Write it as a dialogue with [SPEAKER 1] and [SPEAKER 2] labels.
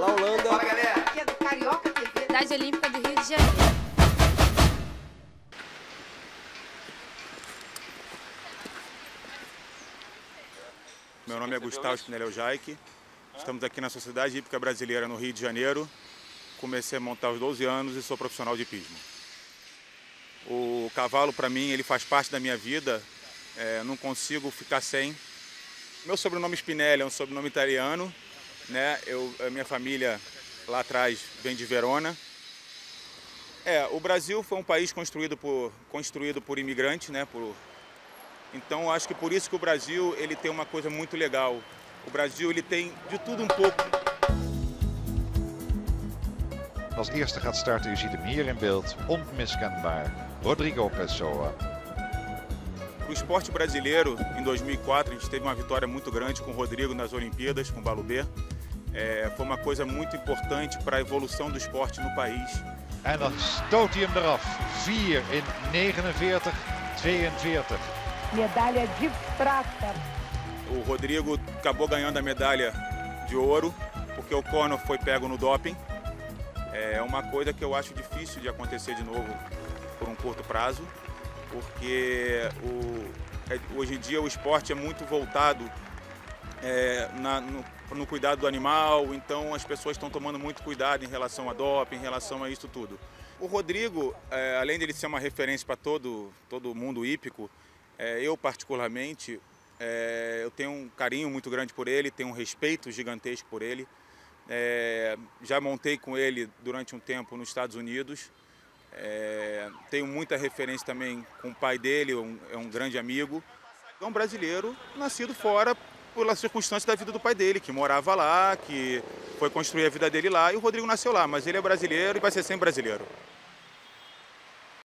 [SPEAKER 1] pela Holanda.
[SPEAKER 2] Fala, galera.
[SPEAKER 3] Aqui é do Carioca TV.
[SPEAKER 4] Cidade Olímpica do Rio de Janeiro.
[SPEAKER 5] Meu nome é Gustavo Spinelli Jaique. Estamos aqui na Sociedade Hípica Brasileira, no Rio de Janeiro. Comecei a montar aos 12 anos e sou profissional de hipismo. O cavalo, para mim, ele faz parte da minha vida. É, não consigo ficar sem. Meu sobrenome Spinelli é um sobrenome italiano. Né? Eu, a minha família lá atrás vem de Verona. É, o Brasil foi um país construído por, construído por imigrantes, né? Por, então acho que por isso que o Brasil ele tem uma coisa muito legal. O Brasil ele tem de tudo um pouco.
[SPEAKER 6] Als eerste gaat starten, u ziet hem hier in beeld, onmiskenbaar, Rodrigo Pessoa.
[SPEAKER 5] O esporte brasileiro, em 2004, a gente teve uma vitória muito grande com o Rodrigo nas Olimpíadas, com o Balubê. É, foi uma coisa muito importante para a evolução do esporte no país.
[SPEAKER 6] En dan stoot hij hem eraf. 4 in 49, 42.
[SPEAKER 3] Medalha de prata.
[SPEAKER 5] O Rodrigo acabou ganhando a medalha de ouro, porque o Conor foi pego no doping. É uma coisa que eu acho difícil de acontecer de novo por um curto prazo, porque o, é, hoje em dia o esporte é muito voltado é, na, no, no, cuidado do animal, então as pessoas estão tomando muito cuidado em relação a doping, em relação a isso tudo. O Rodrigo, é, além dele ser uma referência para todo, todo mundo hípico, é, eu particularmente, é, eu tenho um carinho muito grande por ele, tenho um respeito gigantesco por ele. É, já montei com ele durante um tempo nos Estados Unidos. É, tenho muita referência também com o pai dele, um, é um grande amigo. É um brasileiro nascido fora pela circunstância da vida do pai dele, que morava lá, que foi construir a vida dele lá, e o Rodrigo nasceu lá, mas ele é brasileiro e vai ser sempre brasileiro.